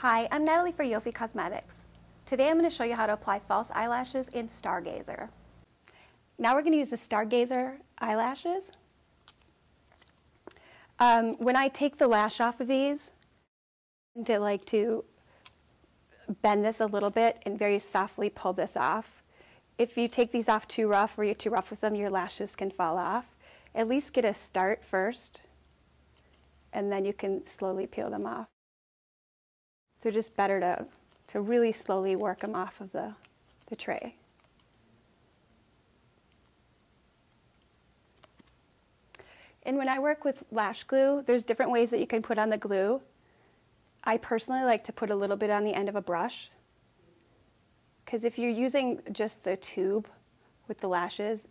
Hi, I'm Natalie for Yofi Cosmetics. Today I'm going to show you how to apply false eyelashes in Stargazer. Now we're going to use the Stargazer eyelashes. Um, when I take the lash off of these, I like to bend this a little bit and very softly pull this off. If you take these off too rough or you're too rough with them, your lashes can fall off. At least get a start first, and then you can slowly peel them off. They're just better to, to really slowly work them off of the, the tray. And when I work with lash glue, there's different ways that you can put on the glue. I personally like to put a little bit on the end of a brush. Because if you're using just the tube with the lashes,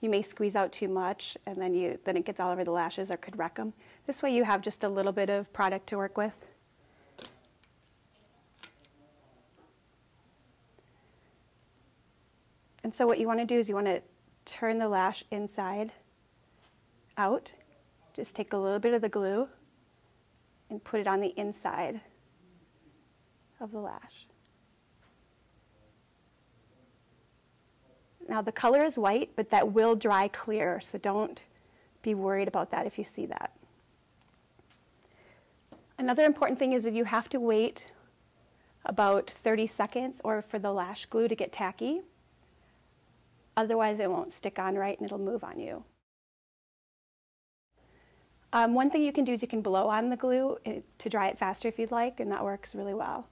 you may squeeze out too much and then, you, then it gets all over the lashes or could wreck them. This way you have just a little bit of product to work with. And so what you want to do is you want to turn the lash inside out. Just take a little bit of the glue and put it on the inside of the lash. Now the color is white, but that will dry clear, so don't be worried about that if you see that. Another important thing is that you have to wait about 30 seconds or for the lash glue to get tacky. Otherwise, it won't stick on right and it'll move on you. Um, one thing you can do is you can blow on the glue eh, to dry it faster if you'd like, and that works really well.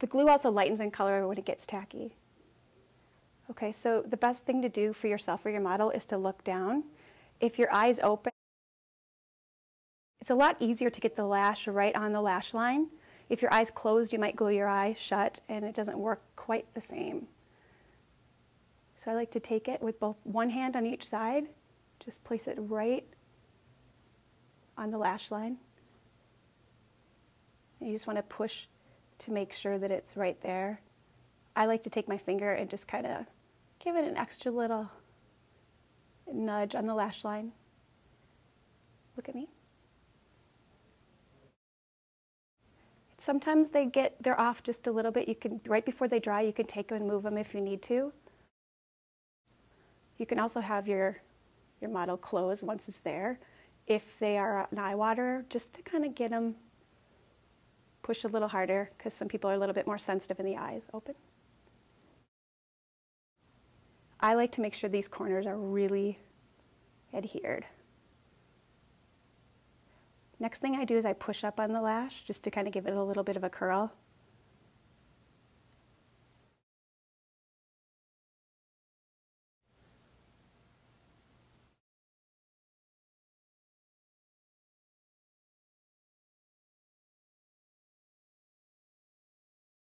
The glue also lightens in color when it gets tacky. Okay, so the best thing to do for yourself or your model is to look down. If your eye's open, it's a lot easier to get the lash right on the lash line if your eye's closed, you might glue your eye shut and it doesn't work quite the same. So I like to take it with both one hand on each side, just place it right on the lash line. You just want to push to make sure that it's right there. I like to take my finger and just kind of give it an extra little nudge on the lash line. Look at me. Sometimes they get, they're off just a little bit. You can, right before they dry, you can take them and move them if you need to. You can also have your, your model close once it's there. If they are an eye water, just to kind of get them push a little harder because some people are a little bit more sensitive in the eyes. Open. I like to make sure these corners are really adhered. Next thing I do is I push up on the lash just to kind of give it a little bit of a curl.